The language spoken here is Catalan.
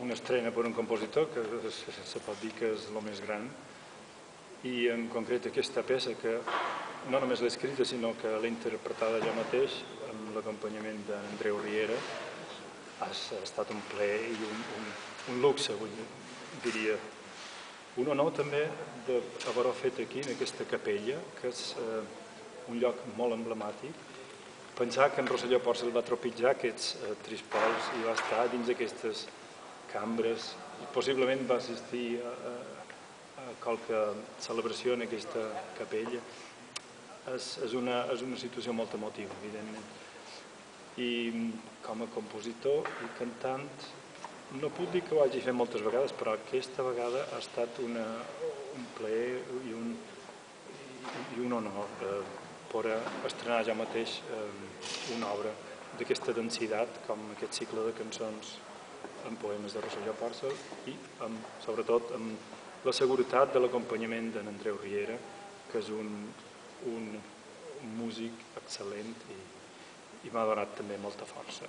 una estrena per un compositor que se pot dir que és el més gran i en concret aquesta peça que no només l'he escrita sinó que l'he interpretada jo mateix amb l'acompanyament d'Andreu Riera ha estat un ple i un, un, un luxe, vull dir, diria. Un honor també d'haver-ho fet aquí, en aquesta capella, que és eh, un lloc molt emblemàtic. Pensar que en Rosselló Porcel va tropitjar aquests eh, trispols i va estar dins d'aquestes cambres i possiblement va assistir a, a, a qualque celebració en aquesta capella. És, és, una, és una situació molt emotiva, evidentment. I com a compositor i cantant no puc dir que ho hagi fet moltes vegades, però aquesta vegada ha estat una, un plaer i un, i un honor eh, poder estrenar ja mateix eh, una obra d'aquesta densitat com aquest cicle de cançons en poemes de Rosselló Porcel i amb, sobretot amb la seguretat de l'acompanyament d'en Andreu Riera, que és un, un músic excel·lent i, i m'ha donat també molta força.